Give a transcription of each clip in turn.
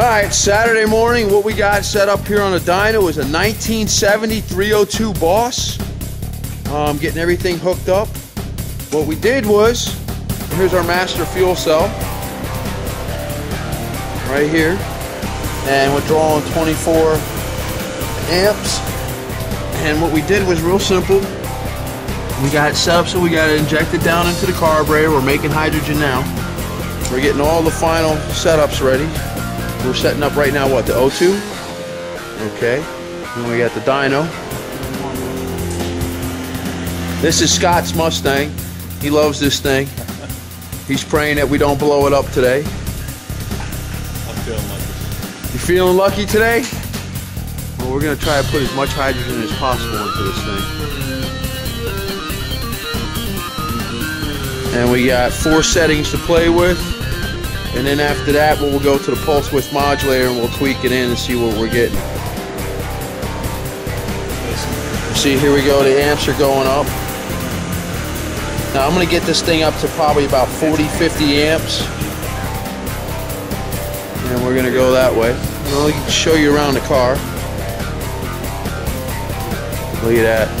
All right, Saturday morning, what we got set up here on the dyno is a 1970 302 Boss. Um, getting everything hooked up. What we did was, here's our master fuel cell. Right here. And we're drawing 24 amps. And what we did was real simple. We got it set up so we got it injected down into the carburetor. We're making hydrogen now. We're getting all the final setups ready. We're setting up right now what, the O2? Okay. And we got the dyno. This is Scott's Mustang. He loves this thing. He's praying that we don't blow it up today. I'm feeling this. You feeling lucky today? Well, we're gonna try to put as much hydrogen as possible into this thing. And we got four settings to play with. And then after that, we'll go to the pulse width modulator and we'll tweak it in and see what we're getting. See, here we go, the amps are going up. Now I'm gonna get this thing up to probably about 40, 50 amps. And we're gonna go that way. I'll show you around the car. Look at that.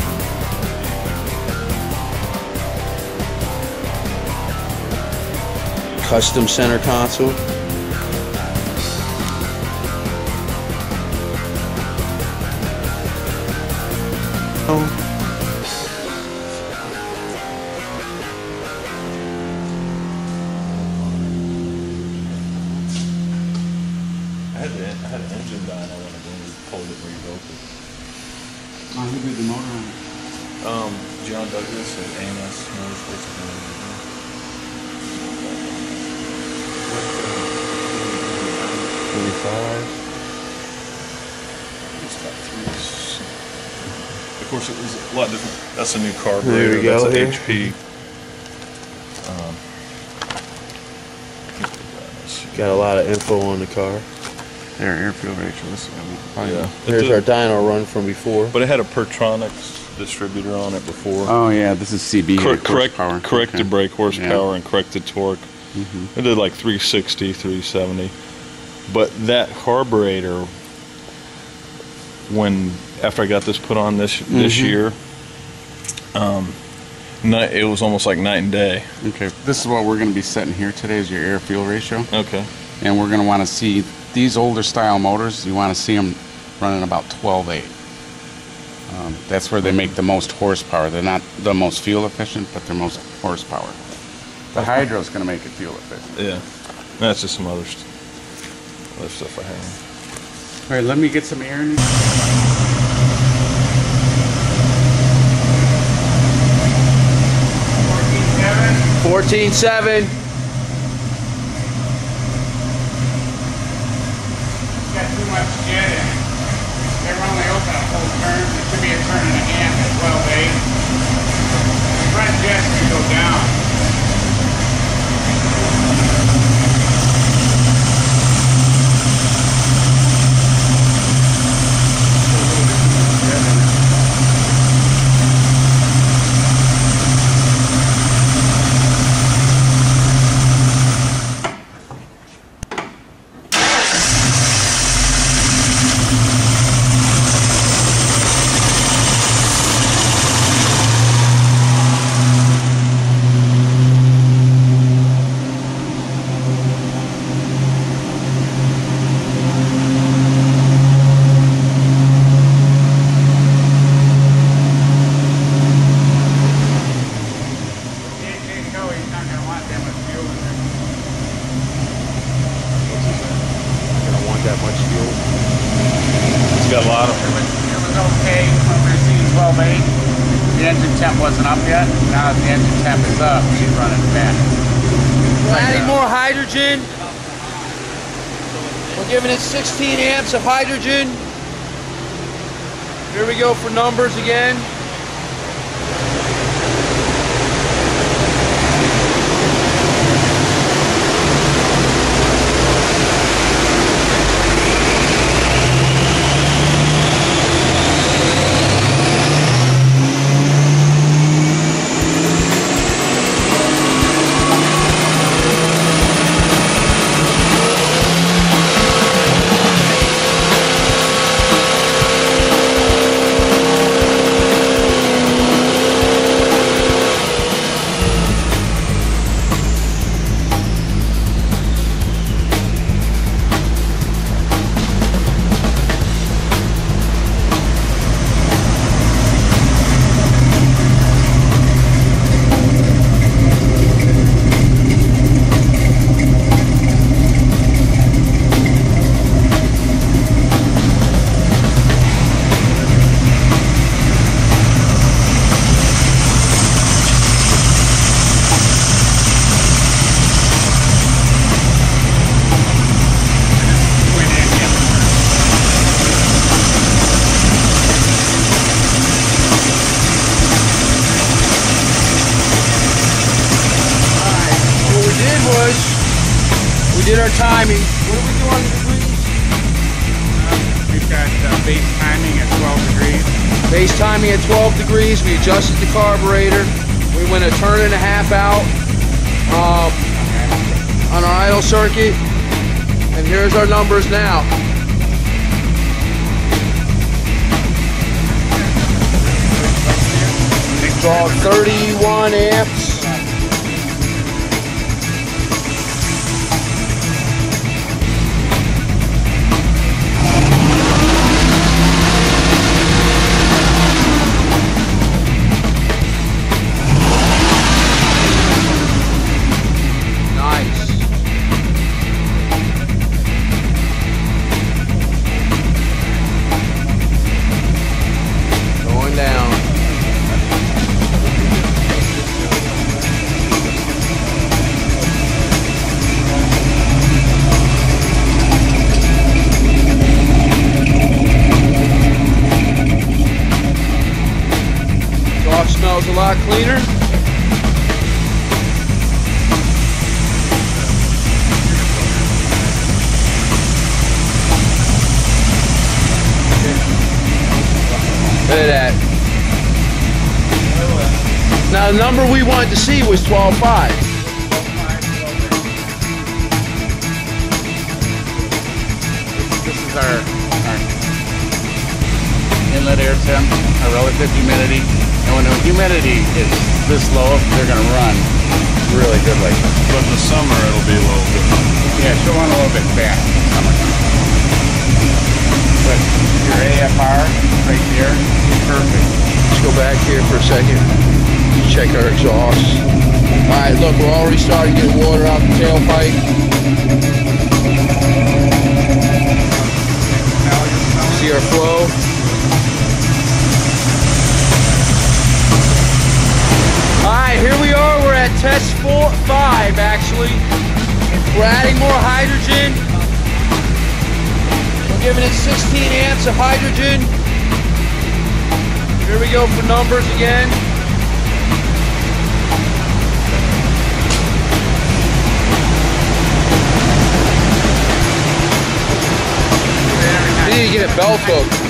custom center console. I had, an, I had an engine die and I wanted to it and rebuilt who oh, did the motor on it? Um, John Douglas and Amos. 45. Of course, it was a lot different. That's a new carburetor. There we go. That's an here. HP. Um, Got a lot of info on the car. There, air fuel ratio. This I mean, yeah. There's did, our dyno run from before. But it had a Pertronix distributor on it before. Oh yeah, this is CB. Cor correct, corrected okay. brake horsepower yeah. and corrected torque. It did like 360, 370. But that carburetor, when after I got this put on this this Mm-hmm. year, um, night it was almost like night and day. Okay, this is what we're going to be setting here today is your air fuel ratio, Okay. and we're going to want to see these older style motors. You want to see them running about 12.8. Um, that's where they make the most horsepower. They're not the most fuel efficient, but they're most horsepower. The hydro is going to make it fuel efficient. Yeah. That's just some other st- other stuff I have. All right, let me get some air in. Fourteen seven. got too much jet in it. They were only open a full turn. It should be a turn and a half at 12 8. Front jet can go down. Can't go. He's not going to want that much fuel in there. I don't want that much fuel. It's got a lot of It was, it was okay when we were seeing 12 8. The engine temp wasn't up yet. Now that the engine temp is up, she's running fast. We're adding more hydrogen. We're giving it 16 amps of hydrogen. Here we go for numbers again. Timing. What do we do on the degrees? We've got uh, base timing at 12 degrees. Base timing at 12 degrees. We adjusted the carburetor. We went a turn and a half out um, on our idle circuit. And here's our numbers now. Draw 31 amps. Cleaner. Look at that. Now the number we wanted to see was 12.5. This is our, air temp, our relative humidity. And when the humidity is this low, they're going to run really good like this. But in the summer, it'll be a little bit. Yeah, she'll run a little bit fast in the summertime. But your AFR right there, perfect. Let's go back here for a second. Check our exhaust. All right, look, we're already starting to get water out the tailpipe. See our flow. Test four, five, actually. We're adding more hydrogen. We're giving it 16 amps of hydrogen. Here we go for numbers again. We need to get a belt hook.